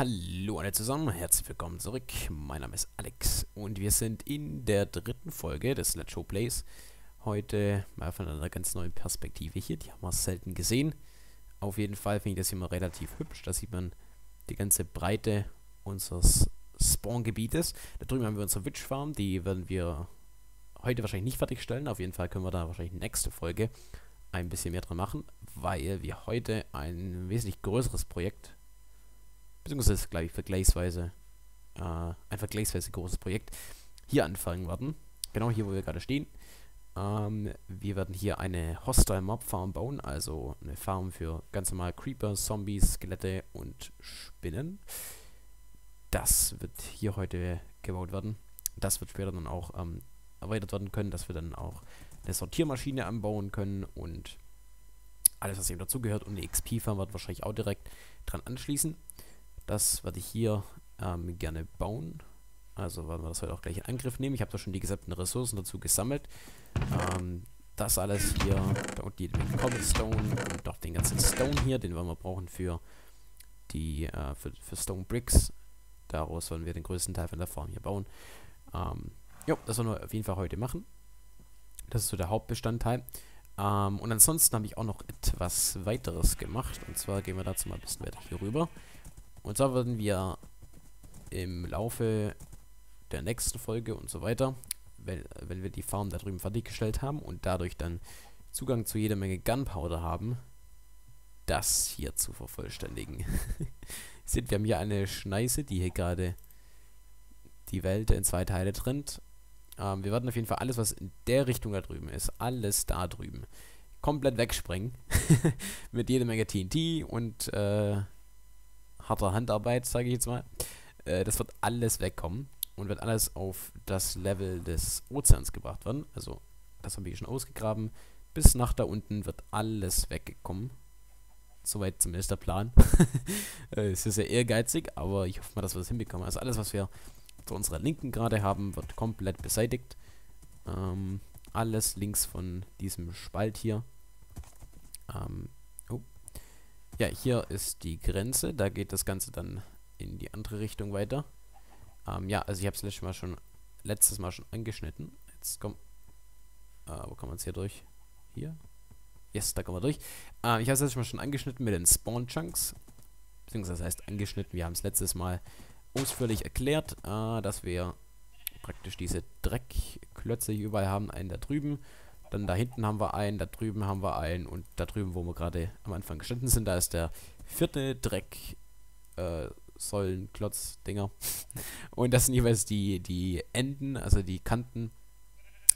Hallo alle zusammen, herzlich willkommen zurück. Mein Name ist Alex und wir sind in der dritten Folge des Let's Show Plays. Heute mal von einer ganz neuen Perspektive hier, die haben wir selten gesehen. Auf jeden Fall finde ich das hier mal relativ hübsch, da sieht man die ganze Breite unseres Spawngebietes. Da drüben haben wir unsere Witch Farm, die werden wir heute wahrscheinlich nicht fertigstellen. Auf jeden Fall können wir da wahrscheinlich nächste Folge ein bisschen mehr dran machen, weil wir heute ein wesentlich größeres Projekt beziehungsweise glaube ich vergleichsweise äh, ein vergleichsweise großes Projekt hier anfangen werden. Genau hier, wo wir gerade stehen. Ähm, wir werden hier eine Hostile Mob Farm bauen, also eine Farm für ganz normal Creeper, Zombies, Skelette und Spinnen. Das wird hier heute gebaut werden. Das wird später dann auch ähm, erweitert werden können, dass wir dann auch eine Sortiermaschine anbauen können und alles, was eben dazugehört. Und die XP-Farm wird wahrscheinlich auch direkt dran anschließen. Das werde ich hier ähm, gerne bauen. Also werden wir das heute auch gleich in Angriff nehmen. Ich habe da schon die gesamten Ressourcen dazu gesammelt. Ähm, das alles hier, und die Cobblestone und noch den ganzen Stone hier, den werden wir brauchen für die äh, für, für Stone Bricks. Daraus wollen wir den größten Teil von der Farm hier bauen. Ähm, jo, das wollen wir auf jeden Fall heute machen. Das ist so der Hauptbestandteil. Ähm, und ansonsten habe ich auch noch etwas weiteres gemacht. Und zwar gehen wir dazu mal ein bisschen weiter hier rüber. Und zwar werden wir im Laufe der nächsten Folge und so weiter, wenn, wenn wir die Farm da drüben fertiggestellt haben und dadurch dann Zugang zu jeder Menge Gunpowder haben, das hier zu vervollständigen. Seht, wir haben hier eine Schneise, die hier gerade die Welt in zwei Teile trennt. Ähm, wir werden auf jeden Fall alles, was in der Richtung da drüben ist, alles da drüben, komplett wegsprengen. Mit jeder Menge TNT und äh, harter Handarbeit, sage ich jetzt mal. Äh, das wird alles wegkommen und wird alles auf das Level des Ozeans gebracht werden. Also, das haben wir schon ausgegraben. Bis nach da unten wird alles weggekommen. Soweit zumindest der Plan. äh, es ist sehr ehrgeizig, aber ich hoffe mal, dass wir das hinbekommen. Also alles, was wir zu unserer Linken gerade haben, wird komplett beseitigt. Ähm, alles links von diesem Spalt hier. Ähm, ja, hier ist die Grenze. Da geht das Ganze dann in die andere Richtung weiter. Ähm, ja, also ich habe es letztes Mal schon letztes Mal schon angeschnitten. Jetzt kommt. Äh, wo kann man es hier durch? Hier? Yes, da kommen wir durch. Äh, ich habe es letztes Mal schon angeschnitten mit den Spawn-Chunks. Beziehungsweise das heißt angeschnitten. Wir haben es letztes Mal ausführlich erklärt, äh, dass wir praktisch diese Dreckklötze hier überall haben. Einen da drüben dann da hinten haben wir einen, da drüben haben wir einen und da drüben, wo wir gerade am Anfang gestanden sind, da ist der vierte Dreck äh, Säulenklotz-Dinger. und das sind jeweils die, die Enden, also die Kanten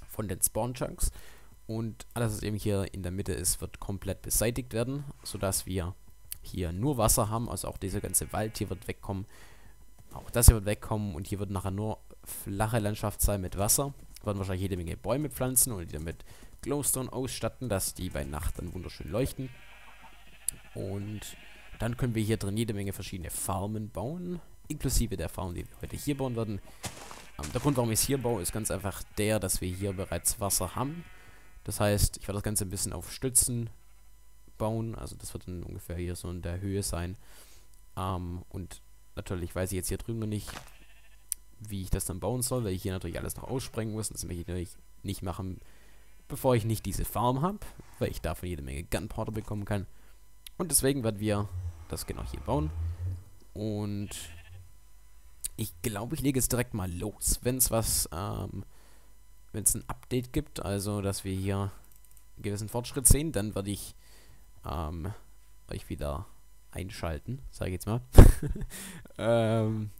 von den Spawn-Chunks. Und alles, was eben hier in der Mitte ist, wird komplett beseitigt werden, sodass wir hier nur Wasser haben. Also auch dieser ganze Wald hier wird wegkommen. Auch das hier wird wegkommen und hier wird nachher nur flache Landschaft sein mit Wasser. Wir werden wahrscheinlich jede Menge Bäume pflanzen und die damit Glowstone ausstatten, dass die bei Nacht dann wunderschön leuchten. Und dann können wir hier drin jede Menge verschiedene Farmen bauen, inklusive der Farm, die wir heute hier bauen werden. Ähm, der Grund, warum ich es hier baue, ist ganz einfach der, dass wir hier bereits Wasser haben. Das heißt, ich werde das Ganze ein bisschen auf Stützen bauen, also das wird dann ungefähr hier so in der Höhe sein. Ähm, und natürlich weiß ich jetzt hier drüben noch nicht, wie ich das dann bauen soll, weil ich hier natürlich alles noch aussprengen muss. Das möchte ich natürlich nicht machen, bevor ich nicht diese Farm habe, weil ich davon jede Menge Gunpowder bekommen kann. Und deswegen werden wir das genau hier bauen. Und ich glaube, ich lege jetzt direkt mal los. Wenn es was, ähm, wenn es ein Update gibt, also dass wir hier einen gewissen Fortschritt sehen, dann werde ich ähm, euch wieder einschalten, sage ich jetzt mal. ähm,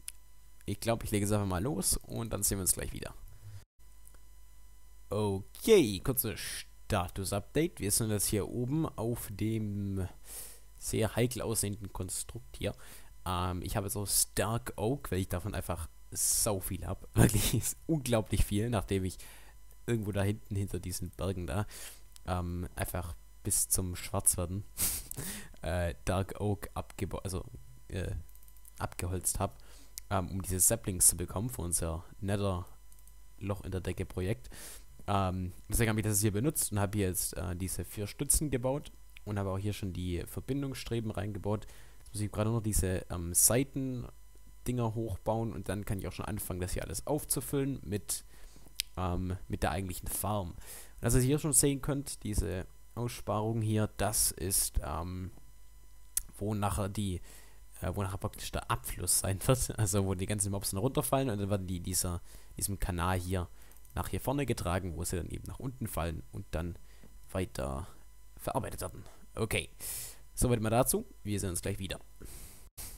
ich glaube, ich lege es einfach mal los und dann sehen wir uns gleich wieder. Okay, kurze Status-Update. Wir sind jetzt hier oben auf dem sehr heikel aussehenden Konstrukt hier. Ähm, ich habe so Stark Oak, weil ich davon einfach so viel habe. Wirklich unglaublich viel, nachdem ich irgendwo da hinten hinter diesen Bergen da ähm, einfach bis zum Schwarzwerden äh, Dark Oak also äh, abgeholzt habe, ähm, um diese Saplings zu bekommen für unser Nether Loch in der Decke Projekt. Ähm, deswegen habe ich das hier benutzt und habe jetzt äh, diese vier Stützen gebaut und habe auch hier schon die Verbindungsstreben reingebaut. Jetzt muss ich gerade nur diese ähm, Seitendinger hochbauen und dann kann ich auch schon anfangen, das hier alles aufzufüllen mit, ähm, mit der eigentlichen Farm. Und was ihr hier schon sehen könnt, diese Aussparung hier, das ist, ähm, wo nachher die, äh, wo nachher praktisch der Abfluss sein wird, also wo die ganzen Mobs dann runterfallen und dann werden die dieser, diesem Kanal hier nach hier vorne getragen, wo sie dann eben nach unten fallen und dann weiter verarbeitet werden. Okay, soweit mal dazu. Wir sehen uns gleich wieder.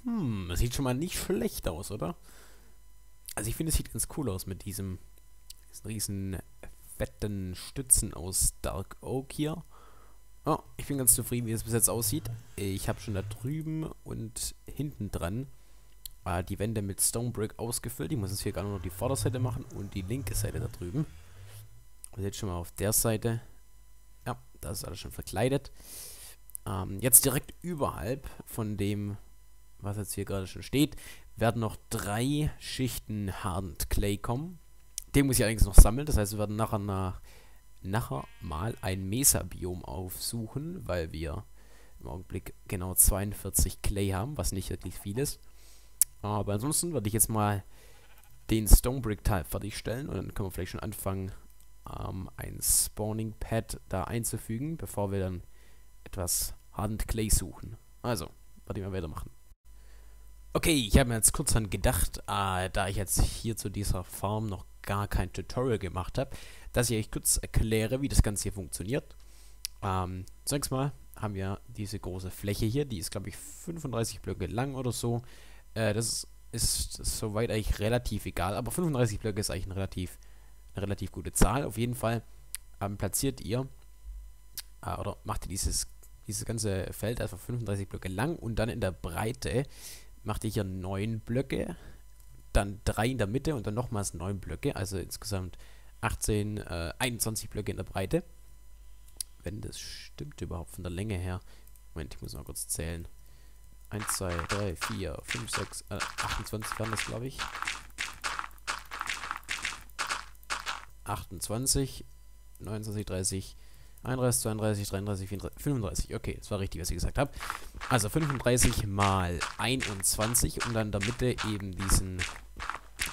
Hm, das sieht schon mal nicht schlecht aus, oder? Also ich finde, es sieht ganz cool aus mit diesem diesen riesen fetten Stützen aus Dark Oak hier. Oh, ich bin ganz zufrieden, wie es bis jetzt aussieht. Ich habe schon da drüben und hinten dran äh, die Wände mit Stone Brick ausgefüllt. Ich muss jetzt hier gar nur noch die Vorderseite machen und die linke Seite da drüben. Und jetzt schon mal auf der Seite. Ja, da ist alles schon verkleidet. Ähm, jetzt direkt überhalb von dem, was jetzt hier gerade schon steht, werden noch drei Schichten Hardened Clay kommen. Den muss ich allerdings noch sammeln. Das heißt, wir werden nachher, nach, nachher mal ein Mesa-Biom aufsuchen, weil wir im Augenblick genau 42 Clay haben, was nicht wirklich viel ist. Aber ansonsten würde ich jetzt mal den Stonebrick-Teil fertigstellen und dann können wir vielleicht schon anfangen, ähm, ein Spawning-Pad da einzufügen, bevor wir dann etwas Hardened Clay suchen. Also, werde ich mal weitermachen. Okay, ich habe mir jetzt kurzhand gedacht, äh, da ich jetzt hier zu dieser Farm noch gar kein Tutorial gemacht habe, dass ich euch kurz erkläre, wie das Ganze hier funktioniert. Ähm, zunächst mal haben wir diese große Fläche hier, die ist glaube ich 35 Blöcke lang oder so. Äh, das ist, ist soweit eigentlich relativ egal, aber 35 Blöcke ist eigentlich ein relativ, eine relativ gute Zahl. Auf jeden Fall ähm, platziert ihr äh, oder macht ihr dieses, dieses ganze Feld einfach 35 Blöcke lang und dann in der Breite macht ihr hier 9 Blöcke, dann 3 in der Mitte und dann nochmals 9 Blöcke, also insgesamt 18, äh, 21 Blöcke in der Breite. Wenn das stimmt überhaupt von der Länge her. Moment, ich muss mal kurz zählen. 1, 2, 3, 4, 5, 6, äh, 28 waren das, glaube ich. 28, 29, 30, 31, 32, 33, 34, 35. Okay, das war richtig, was ich gesagt habe. Also 35 mal 21 und dann in der Mitte eben diesen,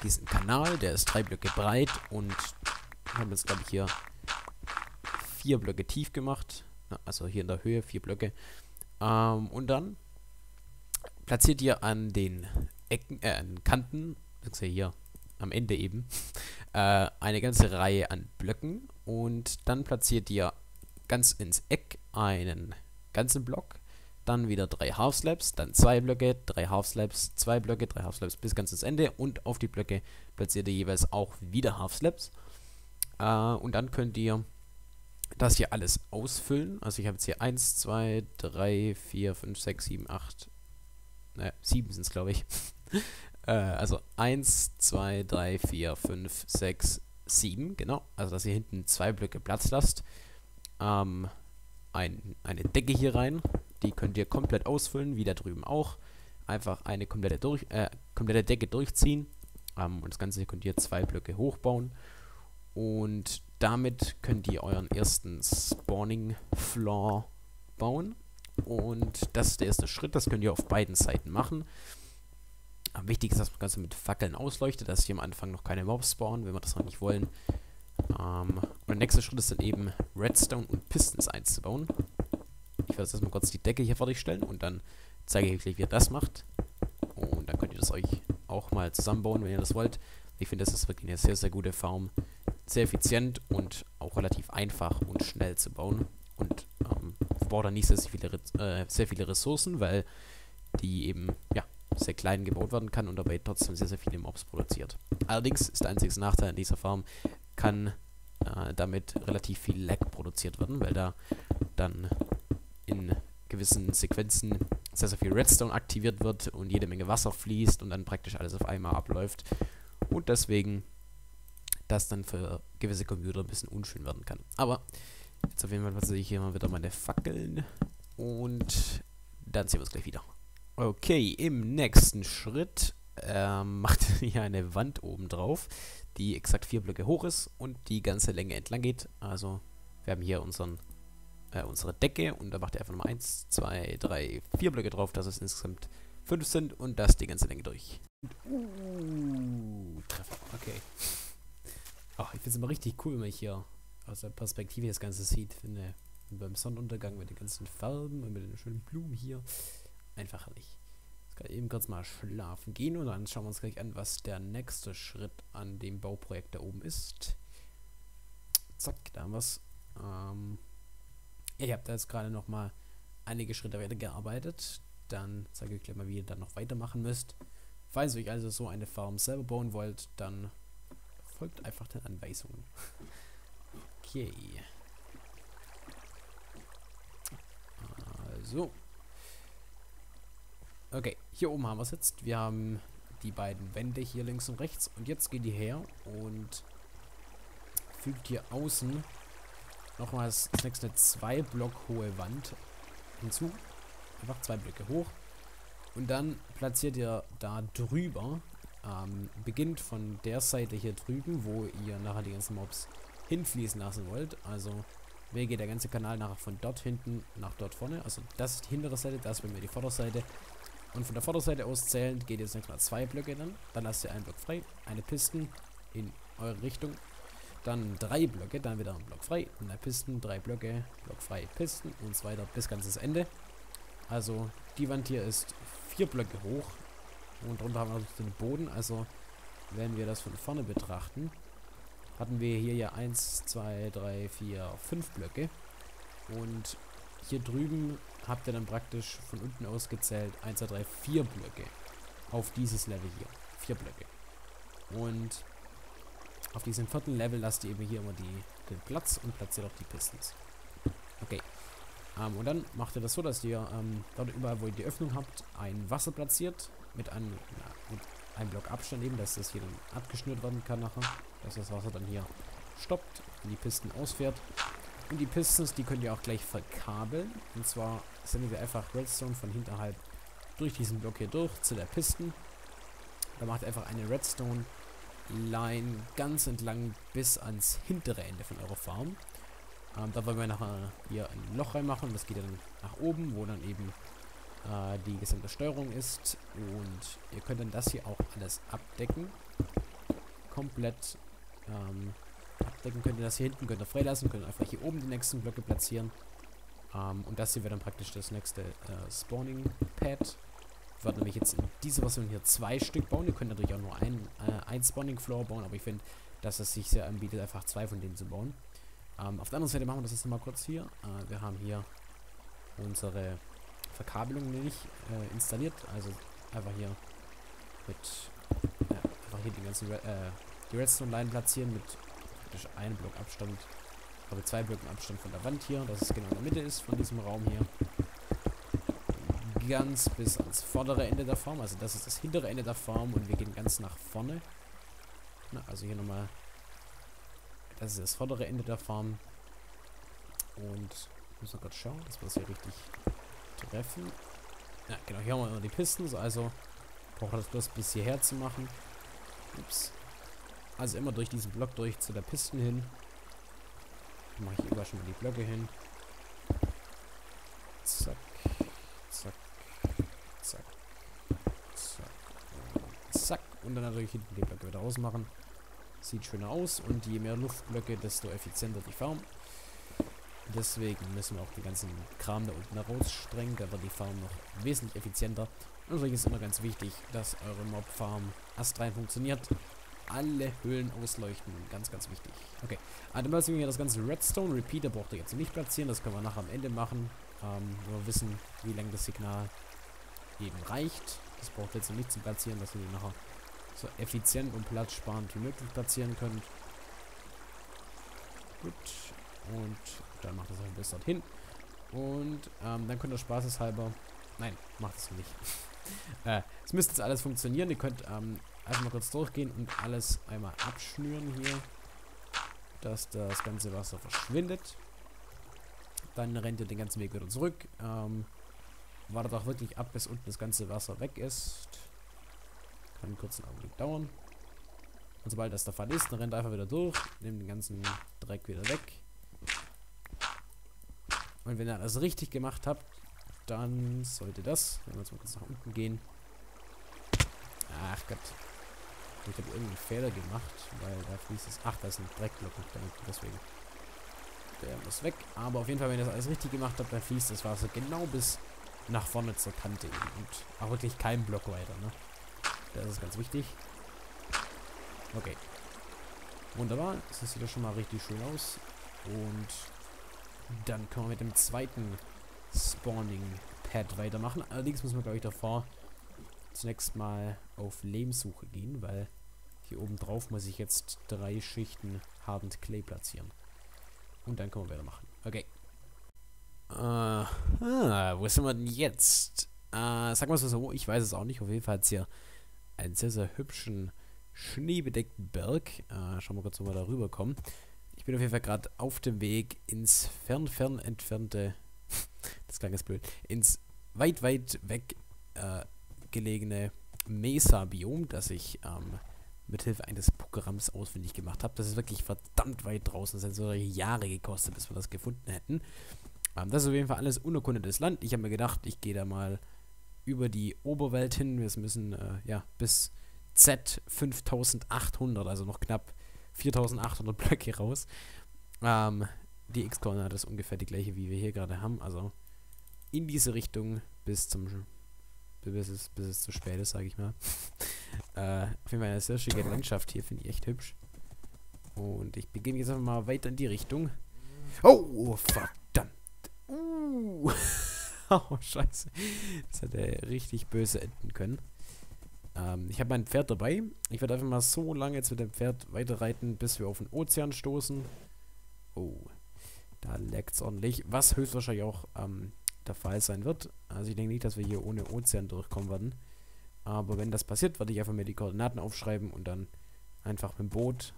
diesen Kanal. Der ist drei Blöcke breit und haben jetzt, glaube ich, hier vier Blöcke tief gemacht. Also hier in der Höhe vier Blöcke. Ähm, und dann platziert ihr an den Ecken, äh, an Kanten, hier am Ende eben, äh, eine ganze Reihe an Blöcken und dann platziert ihr ganz ins Eck einen ganzen Block, dann wieder drei Half Slabs, dann zwei Blöcke, drei Half Slabs, zwei Blöcke, drei Half Slabs bis ganz ins Ende und auf die Blöcke platziert ihr jeweils auch wieder Half Slabs. Äh, und dann könnt ihr das hier alles ausfüllen. Also ich habe jetzt hier 1, 2, 3, 4, 5, 6, 7, 8, naja, sieben sind es, glaube ich. äh, also 1, 2, 3, 4, 5, 6, 7, genau. Also, dass ihr hinten zwei Blöcke Platz lasst. Ähm, ein, eine Decke hier rein. Die könnt ihr komplett ausfüllen, wie da drüben auch. Einfach eine komplette, durch, äh, komplette Decke durchziehen. Ähm, und das Ganze könnt ihr zwei Blöcke hochbauen. Und damit könnt ihr euren ersten Spawning Floor bauen. Und das ist der erste Schritt, das könnt ihr auf beiden Seiten machen. Am wichtigsten ist, dass man das Ganze mit Fackeln ausleuchtet, dass hier am Anfang noch keine Mobs spawnen, wenn wir das noch nicht wollen. Ähm, und der nächste Schritt ist dann eben Redstone und Pistons einzubauen. Ich werde jetzt erstmal kurz die Decke hier fertigstellen und dann zeige ich euch, wie ihr das macht. Und dann könnt ihr das euch auch mal zusammenbauen, wenn ihr das wollt. Ich finde, das ist wirklich eine sehr, sehr gute Farm. Sehr effizient und auch relativ einfach und schnell zu bauen. Dann nicht sehr, sehr viele, äh, sehr viele Ressourcen, weil die eben, ja, sehr klein gebaut werden kann und dabei trotzdem sehr, sehr viele Mobs produziert. Allerdings ist der einzige Nachteil an dieser Farm, kann äh, damit relativ viel Lag produziert werden, weil da dann in gewissen Sequenzen sehr, sehr viel Redstone aktiviert wird und jede Menge Wasser fließt und dann praktisch alles auf einmal abläuft. Und deswegen das dann für gewisse Computer ein bisschen unschön werden kann. Aber Jetzt auf jeden Fall platziere ich hier mal wieder meine Fackeln. Und dann sehen wir uns gleich wieder. Okay, im nächsten Schritt ähm, macht hier eine Wand oben drauf, die exakt vier Blöcke hoch ist und die ganze Länge entlang geht. Also wir haben hier unseren äh, unsere Decke und da macht er einfach nochmal 1, 2, 3, 4 Blöcke drauf, dass es insgesamt 5 sind und das die ganze Länge durch. Uh, Treffer, okay. Ach, ich finde es immer richtig cool, wenn man hier aus der Perspektive das Ganze sieht. Finde beim Sonnenuntergang mit den ganzen Farben und mit den schönen Blumen hier. Einfach herrlich. Jetzt kann ich eben kurz mal schlafen gehen und dann schauen wir uns gleich an, was der nächste Schritt an dem Bauprojekt da oben ist. Zack, da haben wir es. Ähm, ich habe da jetzt gerade noch mal einige Schritte weiter gearbeitet. Dann zeige ich gleich mal, wie ihr dann noch weitermachen müsst. Falls ihr euch also so eine Farm selber bauen wollt, dann folgt einfach den Anweisungen. Okay. Also. Okay, hier oben haben wir es jetzt. Wir haben die beiden Wände hier links und rechts. Und jetzt geht ihr her und fügt hier außen nochmals zunächst eine zwei Block hohe Wand hinzu. Einfach zwei Blöcke hoch. Und dann platziert ihr da drüber, ähm, beginnt von der Seite hier drüben, wo ihr nachher die ganzen Mobs hinfließen lassen wollt. Also mir geht der ganze Kanal nachher von dort hinten nach dort vorne. Also das ist die hintere Seite, das bei mir die Vorderseite. Und von der Vorderseite aus zählend geht jetzt mal zwei Blöcke dann. Dann lasst ihr einen Block frei, eine Pisten in eure Richtung. Dann drei Blöcke, dann wieder ein Block frei, eine Pisten, drei Blöcke, Block frei, Pisten und so weiter bis ganzes Ende. Also die Wand hier ist vier Blöcke hoch und darunter haben wir den Boden. Also wenn wir das von vorne betrachten, hatten wir hier ja 1, 2, 3, 4, 5 Blöcke. Und hier drüben habt ihr dann praktisch von unten aus gezählt 1, 2, 3, 4 Blöcke. Auf dieses Level hier. 4 Blöcke. Und auf diesem vierten Level lasst ihr eben hier immer die, den Platz und platziert auch die Pistons. Okay. Ähm, und dann macht ihr das so, dass ihr ähm, dort überall, wo ihr die Öffnung habt, ein Wasser platziert. Mit einem, na, mit einem Block Abstand eben, dass das hier dann abgeschnürt werden kann nachher. Dass das Wasser dann hier stoppt und die Pisten ausfährt. Und die Pistons, die könnt ihr auch gleich verkabeln. Und zwar sendet ihr einfach Redstone von hinterhalb durch diesen Block hier durch zu der Pisten. Da macht ihr einfach eine Redstone Line ganz entlang bis ans hintere Ende von eurer Farm. Ähm, da wollen wir nachher hier ein Loch reinmachen. Das geht dann nach oben, wo dann eben äh, die gesamte Steuerung ist. Und ihr könnt dann das hier auch alles abdecken. Komplett ähm, abdecken könnt ihr das hier hinten, könnt ihr freilassen, könnt ihr einfach hier oben die nächsten Blöcke platzieren. Ähm, und das hier wird dann praktisch das nächste äh, Spawning-Pad. Ich werde nämlich jetzt in dieser Version hier zwei Stück bauen. Ihr könnt natürlich auch nur ein, äh, ein Spawning-Floor bauen, aber ich finde, dass es sich sehr anbietet, einfach zwei von denen zu bauen. Ähm, auf der anderen Seite machen wir das jetzt nochmal kurz hier. Äh, wir haben hier unsere Verkabelung nämlich äh, installiert. Also einfach hier mit äh, einfach hier die ganzen Re äh, die Redstone-Line platzieren mit praktisch einem Block Abstand, aber zwei Blöcken Abstand von der Wand hier, dass es genau in der Mitte ist von diesem Raum hier. Ganz bis ans vordere Ende der Farm, also das ist das hintere Ende der Farm und wir gehen ganz nach vorne. Na, also hier nochmal, das ist das vordere Ende der Farm. Und müssen wir gerade schauen, dass wir das hier richtig treffen. Ja, genau, hier haben wir die Pistons, also braucht das bloß bis hierher zu machen. Ups. Also immer durch diesen Block durch zu der Pisten hin. Dann mache ich überall schon mal die Blöcke hin. Zack, zack, zack, zack, zack. Und dann natürlich hinten die Blöcke wieder ausmachen. Sieht schöner aus und je mehr Luftblöcke, desto effizienter die Farm. Deswegen müssen wir auch den ganzen Kram da unten rausstrengen. Da wird die Farm noch wesentlich effizienter. Und deswegen ist immer ganz wichtig, dass eure Mob-Farm astrein funktioniert. Alle Höhlen ausleuchten. Ganz, ganz wichtig. Okay. Also müssen wir das ganze Redstone Repeater braucht ihr jetzt nicht platzieren. Das können wir nachher am Ende machen. Ähm, wir wissen, wie lange das Signal eben reicht. Das braucht ihr jetzt nicht zu platzieren, dass wir die nachher so effizient und platzsparend wie möglich platzieren können. Gut. Und dann macht das auch bis dorthin. Und ähm, dann könnt ihr spaßeshalber. Nein, macht es nicht. äh, es müsste jetzt alles funktionieren. Ihr könnt ähm, einfach mal kurz durchgehen und alles einmal abschnüren hier. Dass das ganze Wasser verschwindet. Dann rennt ihr den ganzen Weg wieder zurück. Ähm, wartet auch wirklich ab, bis unten das ganze Wasser weg ist. Kann einen kurzen Augenblick dauern. Und sobald das der Fall ist, dann rennt einfach wieder durch. Nehmt den ganzen Dreck wieder weg. Und wenn ihr das richtig gemacht habt, dann sollte das, wenn wir jetzt mal kurz nach unten gehen. Ach Gott. Ich habe irgendeinen Fehler gemacht, weil da fließt es. Ach, da ist ein Dreckblock da unten, deswegen. Der muss weg. Aber auf jeden Fall, wenn ihr das alles richtig gemacht habt, dann fließt das Wasser genau bis nach vorne zur Kante eben. Und auch wirklich kein Block weiter, ne? Das ist ganz wichtig. Okay. Wunderbar. Das sieht ja schon mal richtig schön aus. Und dann können wir mit dem zweiten Spawning-Pad weitermachen. Allerdings müssen wir, glaube ich, davor zunächst mal auf Lehmsuche gehen, weil hier oben drauf muss ich jetzt drei Schichten Hardened Clay platzieren. Und dann können wir weitermachen. Okay. Aha, wo sind wir denn jetzt? Äh, wir es so, ich weiß es auch nicht. Auf jeden Fall hat es hier einen sehr, sehr hübschen, schneebedeckten Berg. Äh, schauen wir kurz, wo wir da rüberkommen. Ich bin auf jeden Fall gerade auf dem Weg ins fern, fern entfernte, das klang jetzt blöd, ins weit, weit weg äh, gelegene Mesa-Biom, das ich ähm, mithilfe eines Programms ausfindig gemacht habe. Das ist wirklich verdammt weit draußen. Das hat so Jahre gekostet, bis wir das gefunden hätten. Ähm, das ist auf jeden Fall alles unerkundetes Land. Ich habe mir gedacht, ich gehe da mal über die Oberwelt hin. Wir müssen äh, ja bis Z 5800, also noch knapp 4800 Blöcke raus. Ähm, die X-Koordinate ist ungefähr die gleiche, wie wir hier gerade haben. Also in diese Richtung bis zum bis es, bis es zu spät ist, sage ich mal. äh, auf jeden Fall eine sehr schöne Landschaft hier, finde ich echt hübsch. Und ich beginne jetzt einfach mal weiter in die Richtung. Oh, verdammt. Uh. oh, scheiße. Das hätte richtig böse enden können. Ähm, ich habe mein Pferd dabei. Ich werde einfach mal so lange jetzt mit dem Pferd weiterreiten, bis wir auf den Ozean stoßen. Oh, da leckt es ordentlich. Was höchstwahrscheinlich auch ähm, der Fall sein wird. Also ich denke nicht, dass wir hier ohne Ozean durchkommen werden. Aber wenn das passiert, werde ich einfach mir die Koordinaten aufschreiben und dann einfach mit dem Boot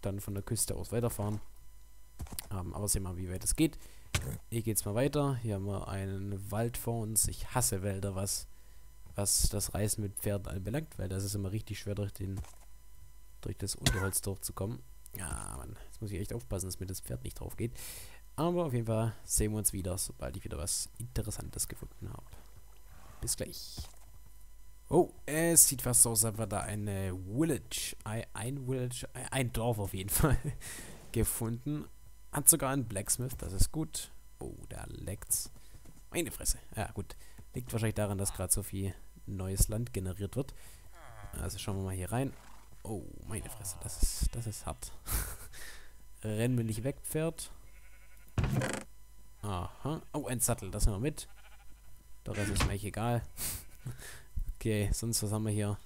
dann von der Küste aus weiterfahren. Ähm, aber sehen wir mal, wie weit es geht. Hier geht es mal weiter. Hier haben wir einen Wald vor uns. Ich hasse Wälder, was, was das Reisen mit Pferden anbelangt, weil das ist immer richtig schwer durch den durch das Unterholz durchzukommen. Ja, Mann, jetzt muss ich echt aufpassen, dass mir das Pferd nicht drauf geht. Aber auf jeden Fall sehen wir uns wieder, sobald ich wieder was Interessantes gefunden habe. Bis gleich. Oh, es sieht fast aus, als wir da eine Village, ein Village, ein Dorf auf jeden Fall gefunden. Hat sogar einen Blacksmith, das ist gut. Oh, da leckt's. Meine Fresse. Ja, gut. Liegt wahrscheinlich daran, dass gerade so viel neues Land generiert wird. Also schauen wir mal hier rein. Oh, meine Fresse, das ist, das ist hart. Renn mir nicht weg, Pferd. Aha. Oh, ein Sattel, das nehmen wir mit. Der Rest ist mir echt egal. okay, sonst was haben wir hier?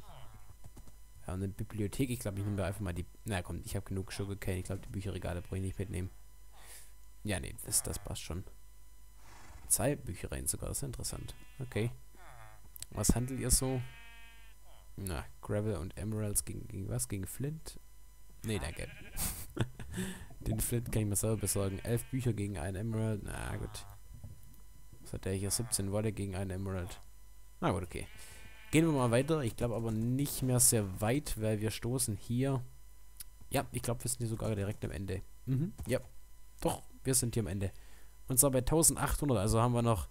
Wir haben eine Bibliothek. Ich glaube, ich nehme einfach mal die... Na komm, ich habe genug Sugarcane. Ich glaube, die Bücherregale brauche ich nicht mitnehmen. Ja, nee, das, das passt schon. Zwei Büchereien sogar, das ist interessant. Okay. Was handelt ihr so? Na, Gravel und Emeralds gegen, gegen was? Gegen Flint? Nee, danke. Den Flint kann ich mir selber besorgen. Elf Bücher gegen einen Emerald. Na gut. Was hat der hier? 17 Wolle gegen einen Emerald. Na gut, okay. Gehen wir mal weiter. Ich glaube aber nicht mehr sehr weit, weil wir stoßen hier. Ja, ich glaube, wir sind hier sogar direkt am Ende. Mhm, ja. Doch, wir sind hier am Ende. Und zwar bei 1800, also haben wir noch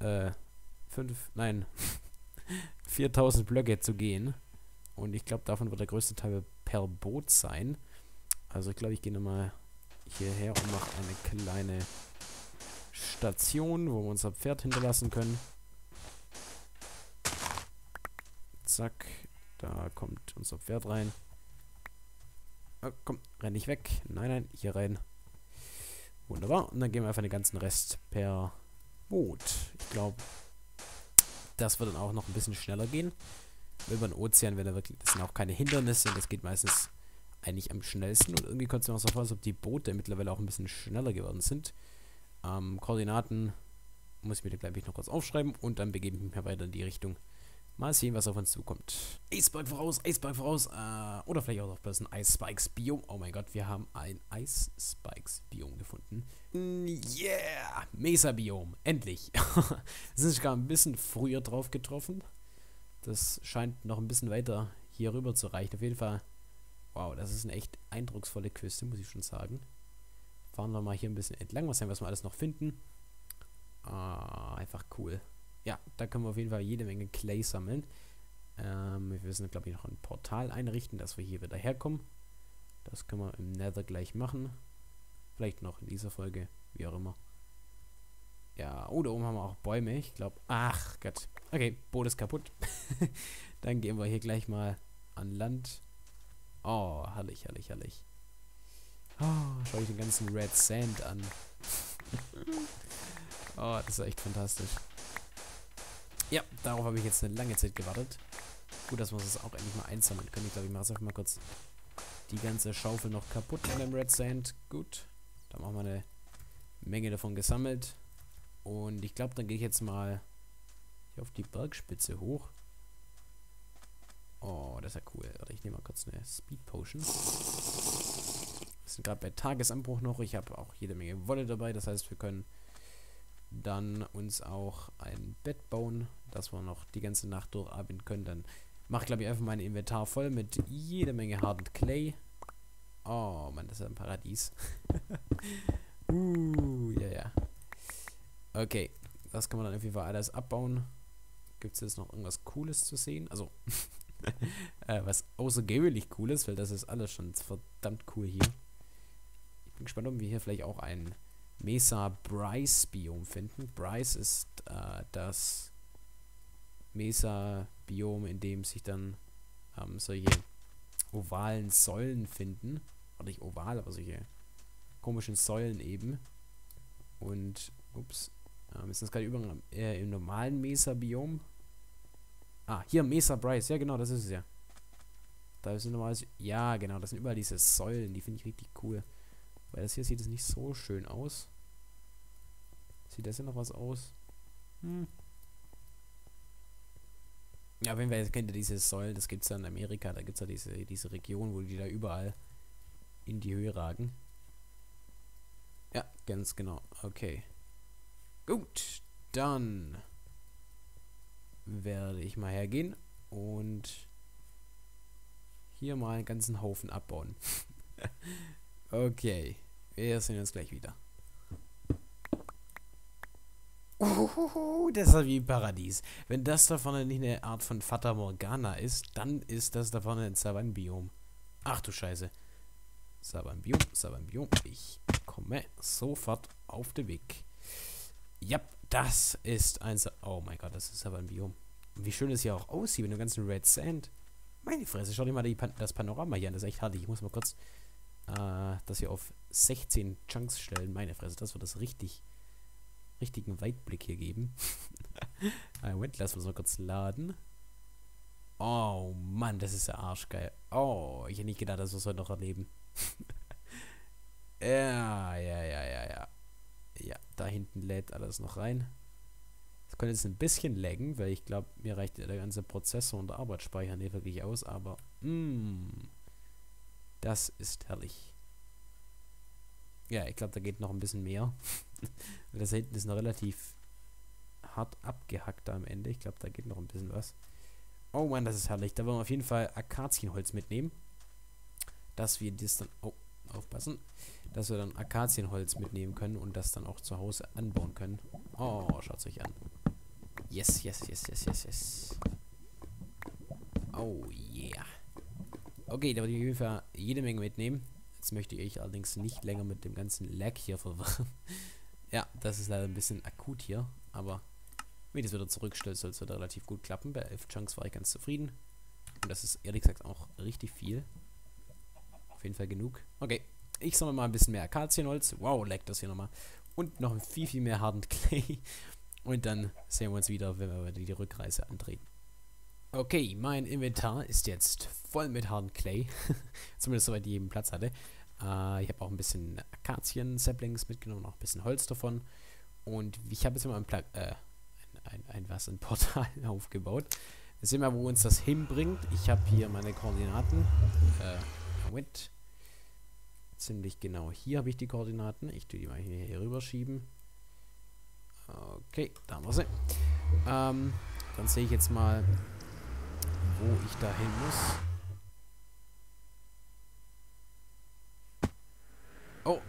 äh, 5, nein, 4000 Blöcke zu gehen. Und ich glaube, davon wird der größte Teil per Boot sein. Also ich glaube, ich gehe nochmal hierher und mache eine kleine Station, wo wir unser Pferd hinterlassen können. Zack. Da kommt unser Pferd rein. Oh, komm, renn nicht weg. Nein, nein, hier rein. Wunderbar. Und dann gehen wir einfach den ganzen Rest per Boot. Ich glaube, das wird dann auch noch ein bisschen schneller gehen. Über den Ozean, wenn da wirklich, das sind auch keine Hindernisse. Das geht meistens eigentlich am schnellsten. Und irgendwie kommt es mir auch so vor, als ob die Boote mittlerweile auch ein bisschen schneller geworden sind. Ähm, Koordinaten muss ich mir, glaube ich, noch kurz aufschreiben. Und dann begebe ich mich mal weiter in die Richtung. Mal sehen, was auf uns zukommt. Eisberg voraus, Eisberg voraus. Äh, oder vielleicht auch noch ein Ice Spikes Biom. Oh mein Gott, wir haben ein Ice Spikes Biom gefunden. Yeah! Mesa Biom. Endlich. sind sogar ein bisschen früher drauf getroffen. Das scheint noch ein bisschen weiter hier rüber zu reichen. Auf jeden Fall Wow, das ist eine echt eindrucksvolle Küste, muss ich schon sagen. Fahren wir mal hier ein bisschen entlang, was sehen, was wir alles noch finden. Ah, einfach cool. Ja, da können wir auf jeden Fall jede Menge Clay sammeln. Ähm, wir müssen, glaube ich, noch ein Portal einrichten, dass wir hier wieder herkommen. Das können wir im Nether gleich machen. Vielleicht noch in dieser Folge, wie auch immer. Ja, oh, da oben haben wir auch Bäume. Ich glaube, ach Gott. Okay, Boot ist kaputt. Dann gehen wir hier gleich mal an Land. Oh, herrlich, herrlich, herrlich. Oh, schau ich den ganzen Red Sand an. oh, das ist echt fantastisch. Ja, darauf habe ich jetzt eine lange Zeit gewartet. Gut, dass wir das auch endlich mal einsammeln können. Ich glaube, ich mache es einfach mal kurz die ganze Schaufel noch kaputt in dem Red Sand. Gut, da machen wir eine Menge davon gesammelt. Und ich glaube, dann gehe ich jetzt mal hier auf die Bergspitze hoch. Oh, das ist ja cool. Warte, ich nehme mal kurz eine Speed Potion. Wir sind gerade bei Tagesanbruch noch. Ich habe auch jede Menge Wolle dabei. Das heißt, wir können dann uns auch ein Bett bauen, dass wir noch die ganze Nacht durcharbeiten können. Dann mache ich, glaube ich, einfach mein Inventar voll mit jede Menge Hardened Clay. Oh, Mann, das ist ein Paradies. uh, ja, ja. Okay, das kann man dann auf jeden Fall alles abbauen. Gibt es jetzt noch irgendwas Cooles zu sehen? Also, äh, was außergewöhnlich Cooles, weil das ist alles schon verdammt cool hier. Ich bin gespannt, ob wir hier vielleicht auch ein Mesa Bryce Biom finden. Bryce ist äh, das Mesa Biom, in dem sich dann ähm, solche ovalen Säulen finden. Oder nicht oval, aber solche komischen Säulen eben. Und, ups, ähm, ist das gerade über äh, im normalen Mesa-Biom? Ah, hier Mesa Bryce. Ja, genau, das ist es ja. Da ist normales. Ja, genau, das sind überall diese Säulen. Die finde ich richtig cool. Weil das hier sieht es nicht so schön aus. Sieht das hier noch was aus? Hm. Ja, wenn wir kennt ihr diese Säulen, das gibt es ja in Amerika, da gibt es ja diese, diese Region, wo die da überall in die Höhe ragen. Ja, ganz genau. Okay. Gut, dann werde ich mal hergehen und hier mal einen ganzen Haufen abbauen. okay, wir sehen uns gleich wieder. Uhuhu, das ist wie ein Paradies. Wenn das da vorne nicht eine Art von Fata Morgana ist, dann ist das da vorne ein Savannenbiom. Ach du Scheiße. Savannenbiom, Savannenbiom. Ich komme sofort auf den Weg. Ja, das ist ein... Sa oh mein Gott, das ist Savannenbiom. Wie schön es hier auch aussieht mit dem ganzen Red Sand. Meine Fresse, schau dir mal Pan das Panorama hier an. Das ist echt hart. Ich muss mal kurz äh, das hier auf 16 Chunks stellen. Meine Fresse, das wird das richtig richtigen Weitblick hier geben. Moment, lass uns mal kurz laden. Oh Mann, das ist ja arschgeil. Oh, ich hätte nicht gedacht, dass wir es heute noch erleben. ja, ja, ja, ja, ja. Ja, da hinten lädt alles noch rein. Das könnte jetzt ein bisschen laggen, weil ich glaube, mir reicht der ganze Prozessor und der Arbeitsspeicher nicht wirklich aus, aber mh, mm, das ist herrlich. Ja, ich glaube, da geht noch ein bisschen mehr. das hinten ist noch relativ hart abgehackt am Ende. Ich glaube, da geht noch ein bisschen was. Oh Mann, das ist herrlich. Da wollen wir auf jeden Fall Akazienholz mitnehmen. Dass wir das dann... Oh, aufpassen. Dass wir dann Akazienholz mitnehmen können und das dann auch zu Hause anbauen können. Oh, schaut euch an. Yes, yes, yes, yes, yes, yes. Oh, yeah. Okay, da würde ich auf jeden Fall jede Menge mitnehmen. Jetzt möchte ich allerdings nicht länger mit dem ganzen Lag hier verwirren. ja, das ist leider ein bisschen akut hier, aber wenn ich das wieder zurückstelle, soll es wieder relativ gut klappen. Bei 11 Chunks war ich ganz zufrieden. Und das ist ehrlich gesagt auch richtig viel. Auf jeden Fall genug. Okay, ich sammle mal ein bisschen mehr Akazienholz. Wow, leckt das hier nochmal. Und noch viel, viel mehr Hardened Clay. Und dann sehen wir uns wieder, wenn wir die Rückreise antreten. Okay, mein Inventar ist jetzt voll mit Hardened Clay. Zumindest soweit ich eben Platz hatte. Äh, ich habe auch ein bisschen Akazien-Saplings mitgenommen, auch ein bisschen Holz davon. Und ich habe jetzt immer ein, Pla äh, ein, ein, ein, was, ein Portal aufgebaut. Wir sehen mal, wo uns das hinbringt. Ich habe hier meine Koordinaten. Äh, Moment. Ziemlich genau hier habe ich die Koordinaten. Ich tue die mal hier, hier rüber schieben. Okay, da haben wir sie. Ähm, dann sehe ich jetzt mal, wo ich da hin muss. Oh.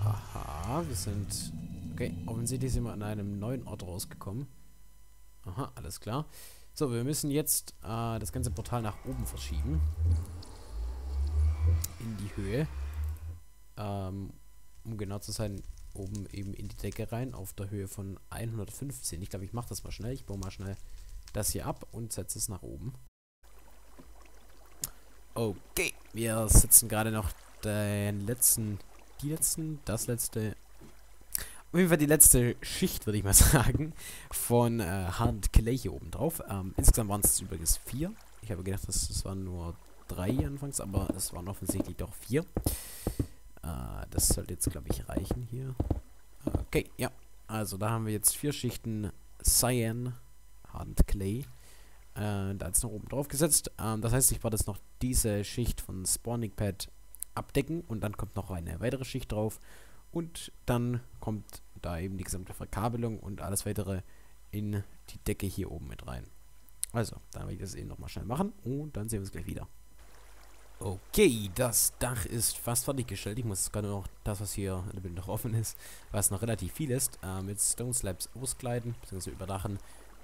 Aha. Wir sind... Okay, offensichtlich sind wir an einem neuen Ort rausgekommen. Aha, alles klar. So, wir müssen jetzt äh, das ganze Portal nach oben verschieben. In die Höhe. Ähm, um genau zu sein, oben eben in die Decke rein, auf der Höhe von 115. Ich glaube, ich mache das mal schnell. Ich baue mal schnell das hier ab und setze es nach oben. Okay, wir setzen gerade noch den letzten, die letzten, das letzte, auf jeden Fall die letzte Schicht, würde ich mal sagen, von äh, Hard Clay hier oben drauf. Ähm, insgesamt waren es übrigens vier. Ich habe gedacht, das, das waren nur drei anfangs, aber es waren offensichtlich doch vier. Äh, das sollte jetzt, glaube ich, reichen hier. Okay, ja. Also da haben wir jetzt vier Schichten Cyan, Hard Clay. Äh, da jetzt noch oben drauf gesetzt. Ähm, das heißt, ich werde jetzt noch diese Schicht von Spawning Pad abdecken und dann kommt noch eine weitere Schicht drauf und dann kommt da eben die gesamte Verkabelung und alles weitere in die Decke hier oben mit rein. Also, dann werde ich das eben nochmal schnell machen und dann sehen wir uns gleich wieder. Okay, das Dach ist fast fertiggestellt. Ich muss gerade noch das, was hier in der Bild noch offen ist, was noch relativ viel ist, äh, mit Stone Slabs auskleiden, bzw. überdachen.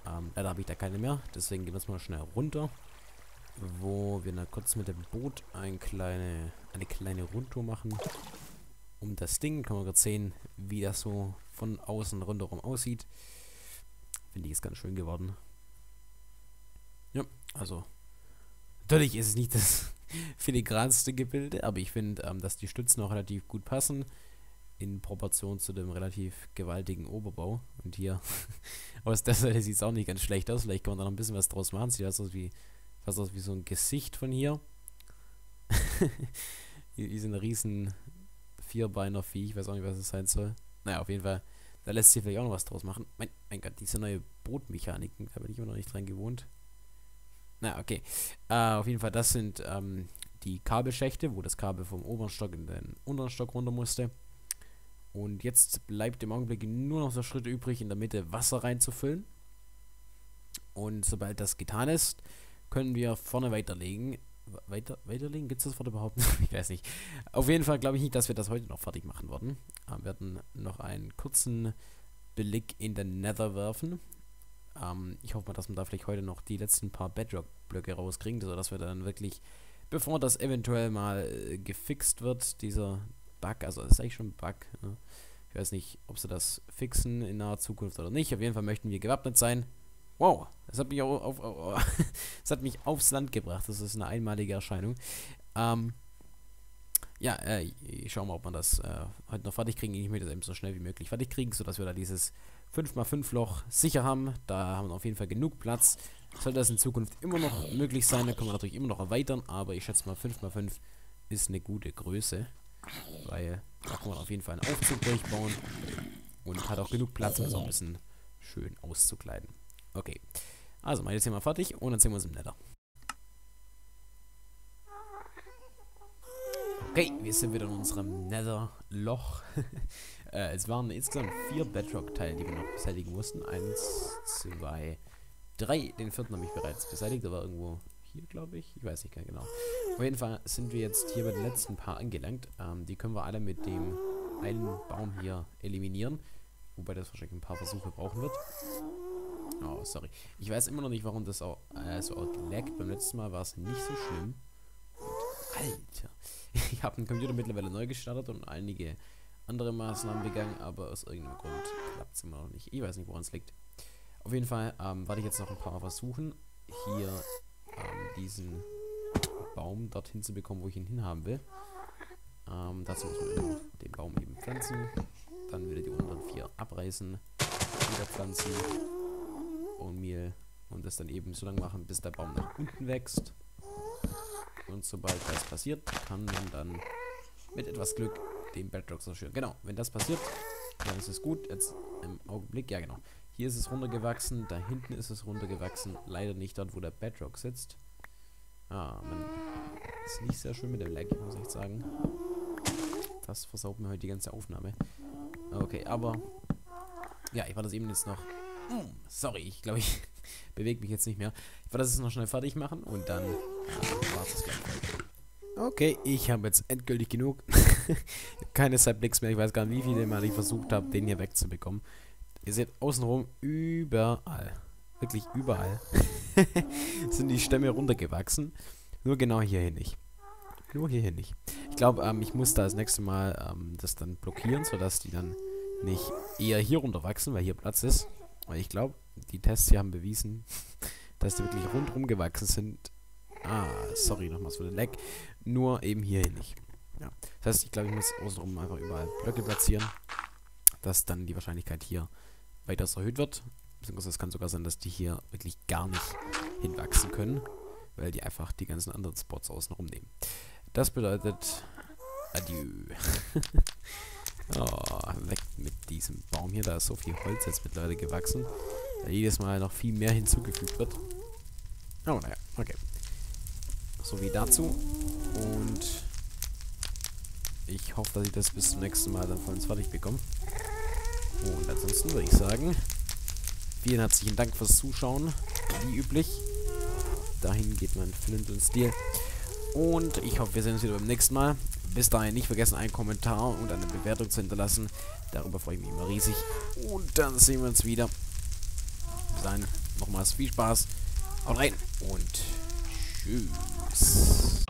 Ähm, leider habe ich da keine mehr, deswegen gehen wir jetzt mal schnell runter, wo wir dann kurz mit dem Boot ein kleine, eine kleine Rundtour machen. Um das Ding kann man gerade sehen, wie das so von außen rundherum aussieht. Finde ich ist ganz schön geworden. Ja, also natürlich ist es nicht das filigranste Gebilde, aber ich finde, ähm, dass die Stützen auch relativ gut passen in Proportion zu dem relativ gewaltigen Oberbau. Und hier aus der Seite sieht es auch nicht ganz schlecht aus. Vielleicht kann man da noch ein bisschen was draus machen. Sieht fast aus wie, fast aus wie so ein Gesicht von hier. hier ist ein riesen vierbeiner Vieh. Ich weiß auch nicht, was es sein soll. Naja, auf jeden Fall. Da lässt sich vielleicht auch noch was draus machen. Mein, mein Gott, diese neue Bootmechaniken, da bin ich immer noch nicht dran gewohnt. Na, okay. Äh, auf jeden Fall, das sind ähm, die Kabelschächte, wo das Kabel vom oberen Stock in den unteren Stock runter musste. Und jetzt bleibt im Augenblick nur noch der Schritt übrig, in der Mitte Wasser reinzufüllen. Und sobald das getan ist, können wir vorne weiterlegen. Weiter, weiterlegen? Gibt es das Wort überhaupt? ich weiß nicht. Auf jeden Fall glaube ich nicht, dass wir das heute noch fertig machen werden. Wir werden noch einen kurzen Blick in den Nether werfen. Ähm, ich hoffe mal, dass wir da vielleicht heute noch die letzten paar Bedrock-Blöcke rauskriegen, sodass wir dann wirklich, bevor das eventuell mal äh, gefixt wird, dieser Bug, also das ist eigentlich schon ein Bug, ne? ich weiß nicht, ob sie das fixen in naher Zukunft oder nicht, auf jeden Fall möchten wir gewappnet sein. Wow, das hat mich auch auf, auf das hat mich aufs Land gebracht, das ist eine einmalige Erscheinung. Ähm, ja, äh, ich schaue mal, ob wir das äh, heute noch fertig kriegen. Ich möchte das eben so schnell wie möglich fertig kriegen, sodass wir da dieses 5x5 Loch sicher haben. Da haben wir auf jeden Fall genug Platz. Sollte das in Zukunft immer noch möglich sein, dann können wir natürlich immer noch erweitern, aber ich schätze mal 5x5 ist eine gute Größe, weil da kann man auf jeden Fall einen Aufzug durchbauen und hat auch genug Platz, um auch ein bisschen schön auszukleiden. Okay, also mal jetzt hier mal fertig und dann sehen wir uns im Nether. Okay, wir sind wieder in unserem Nether-Loch. äh, es waren insgesamt vier Bedrock-Teile, die wir noch beseitigen mussten. Eins, zwei, drei. Den vierten habe ich bereits beseitigt, aber irgendwo hier, glaube ich. Ich weiß nicht genau. Auf jeden Fall sind wir jetzt hier bei den letzten paar angelangt. Ähm, die können wir alle mit dem einen Baum hier eliminieren. Wobei das wahrscheinlich ein paar Versuche brauchen wird. Oh, sorry. Ich weiß immer noch nicht, warum das auch äh, so outlaggt. Beim letzten Mal war es nicht so schlimm. Und, Alter. Ich habe den Computer mittlerweile neu gestartet und einige andere Maßnahmen begangen, aber aus irgendeinem Grund klappt es immer noch nicht. Ich weiß nicht, woran es liegt. Auf jeden Fall ähm, werde ich jetzt noch ein paar versuchen, hier diesen Baum dorthin zu bekommen, wo ich ihn hinhaben will. Ähm, dazu muss man den Baum eben pflanzen, dann wieder die unteren vier abreißen, wieder pflanzen und Mehl und das dann eben so lange machen, bis der Baum nach unten wächst. Und sobald das passiert, kann man dann mit etwas Glück den Bedrock zerstören. Genau, wenn das passiert, dann ist es gut. Jetzt im Augenblick, ja genau. Hier ist es runtergewachsen, da hinten ist es runtergewachsen. Leider nicht dort, wo der Bedrock sitzt. Ah, man ist nicht sehr schön mit dem Lag, muss ich sagen. Das versaut mir heute die ganze Aufnahme. Okay, aber ja, ich war das eben jetzt noch. Mm, sorry, ich glaube, ich bewege mich jetzt nicht mehr. Ich werde das jetzt noch schnell fertig machen und dann äh, war es gleich. Okay, ich habe jetzt endgültig genug. Keine Sideblicks mehr. Ich weiß gar nicht, wie viele Mal ich versucht habe, den hier wegzubekommen. Ihr seht außenrum überall. Wirklich überall. sind die Stämme runtergewachsen. Nur genau hierhin nicht. Nur hierhin nicht. Ich glaube, ähm, ich muss da das nächste Mal ähm, das dann blockieren, sodass die dann nicht eher hier runterwachsen, weil hier Platz ist. Weil ich glaube, die Tests hier haben bewiesen, dass die wirklich rundherum gewachsen sind. Ah, sorry nochmals für den Leck. Nur eben hierhin nicht. Ja. Das heißt, ich glaube, ich muss außenrum einfach überall Blöcke platzieren, dass dann die Wahrscheinlichkeit hier weiters erhöht wird. Beziehungsweise es kann sogar sein, dass die hier wirklich gar nicht hinwachsen können, weil die einfach die ganzen anderen Spots außenrum nehmen. Das bedeutet Adieu. oh, weg mit diesem Baum hier. Da ist so viel Holz jetzt mittlerweile gewachsen. Da jedes Mal noch viel mehr hinzugefügt wird. Oh, naja, okay. So wie dazu. Und ich hoffe, dass ich das bis zum nächsten Mal dann von uns fertig bekomme. Und ansonsten würde ich sagen, vielen herzlichen Dank fürs Zuschauen. Wie üblich. Dahin geht mein Flint und Stil. Und ich hoffe, wir sehen uns wieder beim nächsten Mal. Bis dahin nicht vergessen, einen Kommentar und eine Bewertung zu hinterlassen. Darüber freue ich mich immer riesig. Und dann sehen wir uns wieder. Bis dahin nochmals viel Spaß. Haut rein und tschüss.